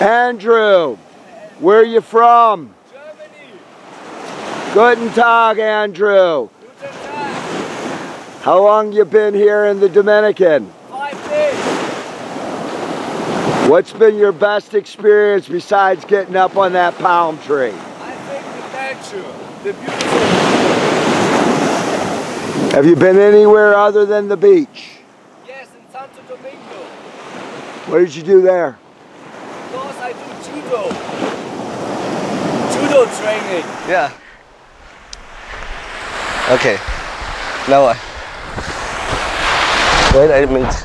Andrew, where are you from? Germany. Guten Tag, Andrew. Guten Tag. How long you been here in the Dominican? Five days. What's been your best experience besides getting up on that palm tree? I think the nature, the beautiful. Have you been anywhere other than the beach? Yes, in Santo Domingo. What did you do there? Judo. Judo training. Ja. Okay. Now I. Wait a minute.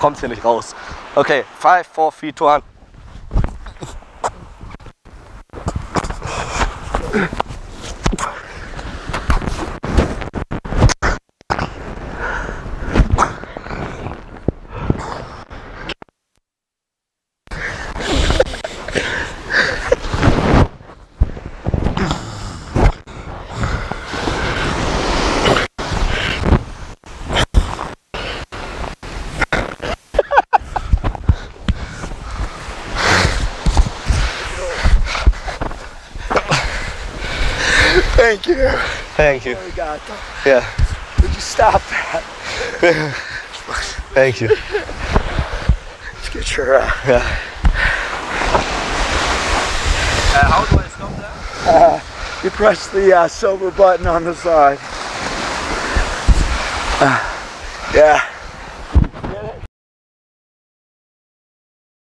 Kommt hier nicht raus. Okay, 5, 4, 3, 2, 1. Thank you. Thank you. Arigato. Yeah, Would you stop that? thank you. Let's get your, uh, Yeah. Uh, how do I stop that? you press the uh, silver button on the side. Uh, yeah.